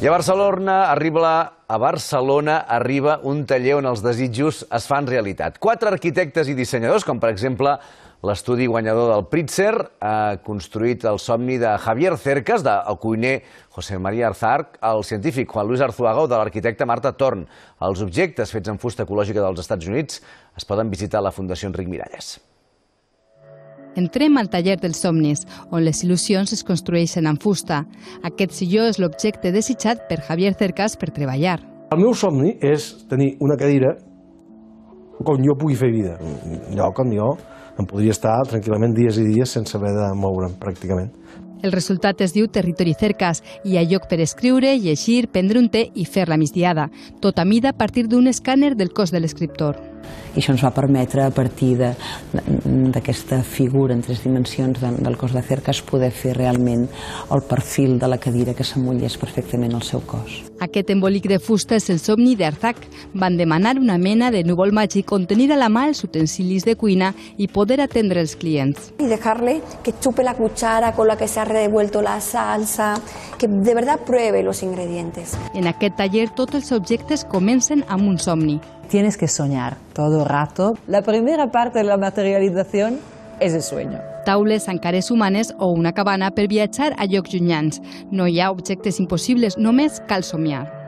I a Barcelona arriba, a Barcelona arriba un taller on els desitjos es fan realitat. Quatre arquitectes i dissenyadors, com per exemple l'estudi guanyador del Pritzker, ha construït el somni de Javier Cercas, del cuiner José María Arzarc, el científic Juan Luis Arzuaga o de l'arquitecte Marta Torn. Els objectes fets en fusta ecològica dels Estats Units es poden visitar a la Fundació Enric Miralles. Entrem al taller dels somnis, on les il·lusions es construeixen amb fusta. Aquest silló és l'objecte desitjat per Javier Cercas per treballar. El meu somni és tenir una cadira on jo pugui fer vida, un lloc on jo em podria estar tranquil·lament dies i dies sense haver de moure'm, pràcticament. El resultat es diu Territori Cercas i hi ha lloc per escriure, llegir, prendre un té i fer la migdiada, tot a mida a partir d'un escàner del cos de l'escriptor. I això ens va permetre, a partir d'aquesta figura en tres dimensions de, del cos de Cercas, poder fer realment el perfil de la cadira que s'amullés perfectament al seu cos. Aquest embolic de fusta és el somni d'Arzac. Van demanar una mena de núvol màgic on tenir a la mà els utensilis de cuina i poder atendre els clients. Y dejarle que chupe la cuchara con la que se ha revuelto la salsa, que de verdad pruebe los ingredientes. En aquest taller tots els objectes comencen amb un somni. Tienes que soñar todo el rato. La primera parte de la materialización és el sueño. Taules, encares humanes o una cabana per viatjar a llocs llunyans. No hi ha objectes impossibles, només cal somiar.